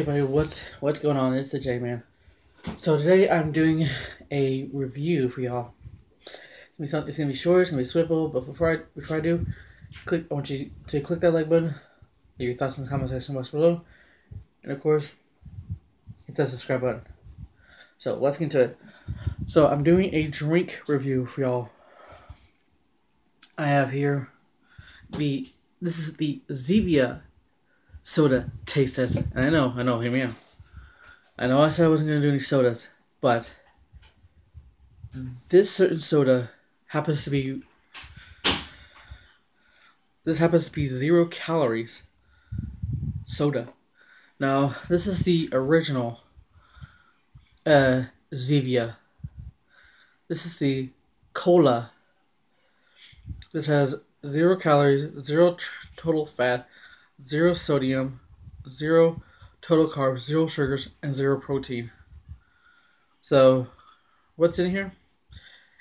Hey buddy, what's what's going on? It's the J Man. So today I'm doing a review for y'all. It's gonna be, it's gonna be short, it's gonna be swivel, but before I before I do, click I want you to click that like button, leave your thoughts in the comment section box below, and of course, hit that subscribe button. So let's get into it. So I'm doing a drink review for y'all. I have here the this is the Zevia soda taste test. And I know, I know, hear me out. I know I said I wasn't going to do any sodas, but this certain soda happens to be. This happens to be zero calories soda. Now, this is the original uh, Zevia. This is the cola. This has zero calories, zero total fat, zero sodium, zero total carbs, zero sugars, and zero protein. So, what's in here?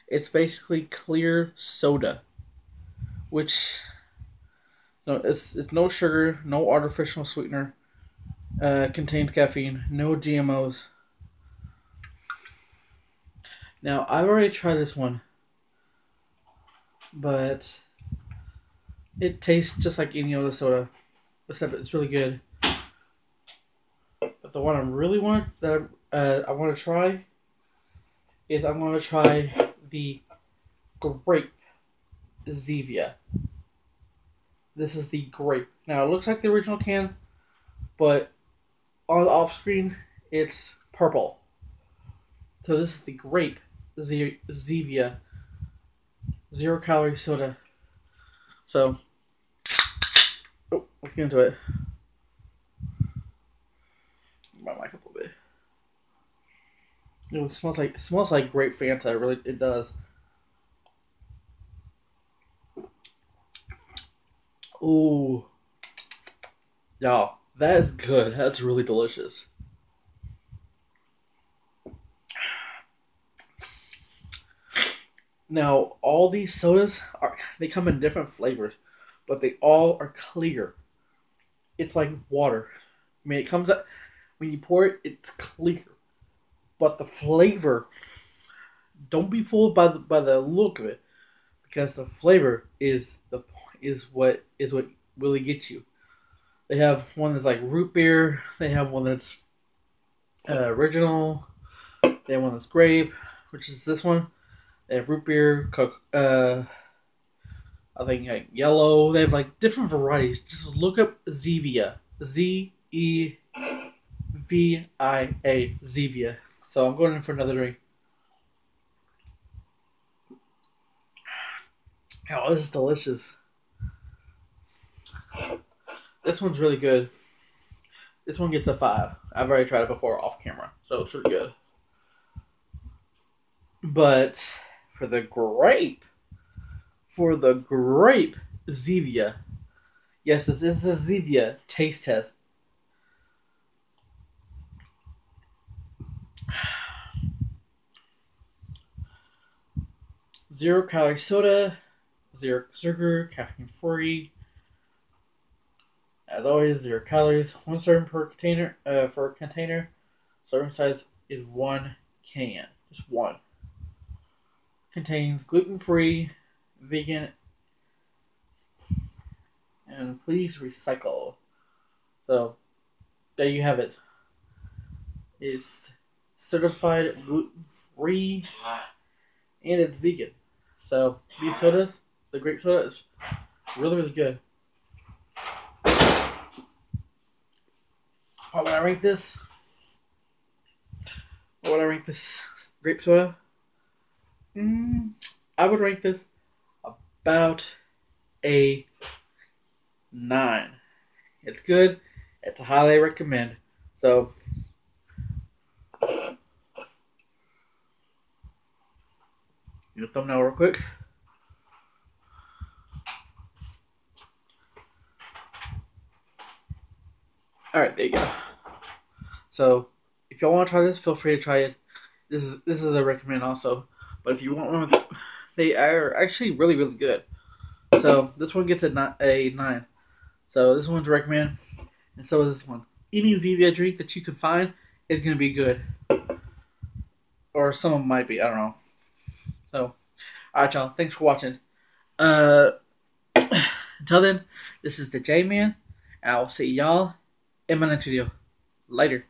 It's basically clear soda, which no, it's it's no sugar, no artificial sweetener, uh, contains caffeine, no GMOs. Now I've already tried this one, but it tastes just like any other soda except it's really good. But the one I'm really want that I, uh, I want to try is I want to try the grape Zevia. This is the grape. Now it looks like the original can, but on off screen it's purple. So this is the grape Ze- Zevia zero calorie soda. So let's get into it. Up a bit. It smells like it smells like grape Fanta. It really, it does. Ooh, y'all, that is good. That's really delicious. Now, all these sodas are they come in different flavors but they all are clear. It's like water. I mean, it comes up when you pour it, it's clear, but the flavor. Don't be fooled by the by the look of it, because the flavor is the is what is what really gets you. They have one that's like root beer. They have one that's uh, original. They have one that's grape, which is this one. They have root beer, coke, uh, I think like yellow. They have like different varieties. Just look up Zevia. Z E V I A. Zevia. So I'm going in for another drink. Oh, this is delicious. This one's really good. This one gets a five. I've already tried it before off camera, so it's really good. But for the grape, for the grape Zevia. Yes, this is a Zevia taste test. Zero calorie soda, zero sugar, caffeine free. As always, zero calories, one serving per container. Uh, for a container, serving size is one can, just one. Contains gluten free, vegan, and please recycle. So, there you have it. It's certified gluten free and it's vegan. So, these sodas, the grape soda, is really, really good. How would I rank this? What would I rank this grape soda? Mm, I would rank this about a nine. It's good. It's a highly recommend. So your thumbnail real quick. All right, there you go. So, if y'all want to try this, feel free to try it. This is this is a recommend also. But if you want one with they are actually really, really good. So this one gets a, a 9. So this one's recommend, and so is this one. any Zevia drink that you can find is gonna be good. Or some of them might be. I don't know. So, all right, y'all. Thanks for watching. Uh, until then, this is the J Man. and I will see y'all in my next video. Later.